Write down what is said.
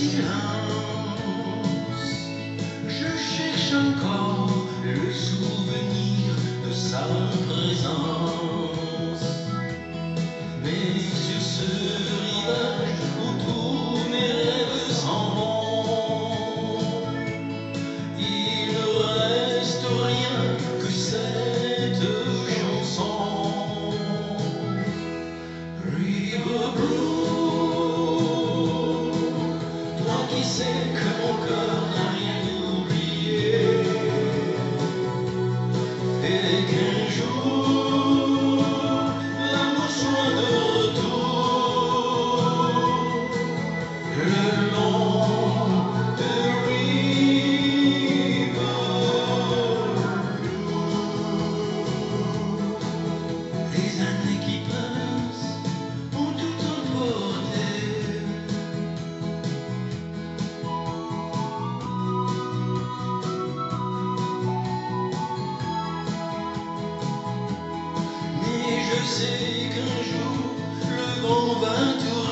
幸好 You. Je sais qu'un jour le vent va tourner.